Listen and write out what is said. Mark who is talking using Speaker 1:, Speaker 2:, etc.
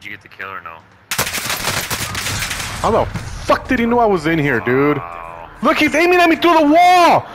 Speaker 1: Did you get the kill or no?
Speaker 2: How the fuck did he know I was in here, dude?
Speaker 1: Wow.
Speaker 2: Look, he's aiming at me through the wall!